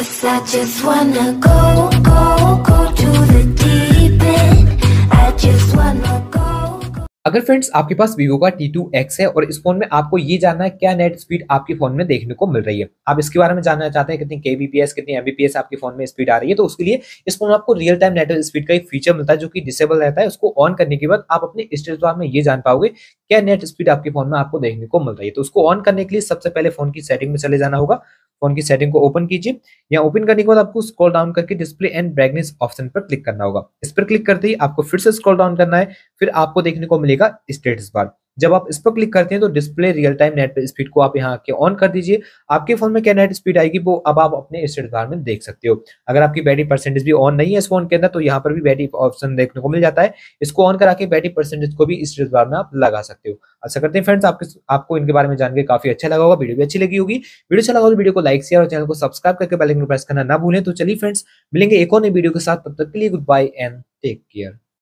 Cause I just wanna go, go, go to the deep end. I just wanna go. अगर friends आपके पास Vivo का T2X है और इस फ़ोन में आपको ये जानना है क्या नेट स्पीड आपके फ़ोन में देखने को मिल रही है आप इसके बारे में जानना चाहते हैं कितनी kbps कितनी mbps आपके फ़ोन में स्पीड आ रही है तो उसके लिए इस फ़ोन में आपको रियल टाइम नेटवर्क स्पीड का एक फीचर मिलता है जो कि डिसेबल रहता है उसको ऑन करने के बाद आप अपने स्टेटस बार में ये जान पाओगे क्या नेट स्पीड आपके फ़ोन में आपको देखने को मिल रही है तो उसको ऑन करने के लिए सबसे पहले फ़ोन की सेटिंग में चले जाना होगा फ़ोन की सेटिंग को ओपन कीजिए, या ओपन करने के बाद आपको स्क्रॉल डाउन करके डिस्प्ले एंड ब्राइटनेस ऑप्शन पर क्लिक करना होगा। इस पर क्लिक करते ही आपको फिर से स्क्रॉल डाउन करना है, फिर आपको देखने को मिलेगा स्टेटस बार। जब आप इस पर क्लिक करते हैं तो display real time net speed को आप यहाँ के ऑन कर दीजिए। आपके फ़ोन में क्या नेट स्पीड आएगी, वो अब आप अपने स्टेटस बार में देख सकते हो। अगर आपकी बैटरी परसेंटेज भी ऑन नहीं है इस फ़ोन के अंदर तो यहाँ पर भी बैटरी ऑप्शन देखने को मिल जाता है। इसको ऑन करा के बैटरी परसेंटेज को भी स्टेटस बार में आप लगा सकते हो। अच्छा करते हैं फ्रेंड्स आपके आपको इनके बारे में जान के काफ़ी अच्छा लगा होगा, वीडियो भी अच्छी लगी होगी। वीडियो अच्छा लगा तो वीडियो को लाइक शेयर और चैनल को सब्सक्राइब करके बेल आइकन प्रेस करना ना भूलें। तो चलिए फ्रेंड्स मिलेंगे एक और नई वीडियो के साथ। तब तक के लिए good bye and take care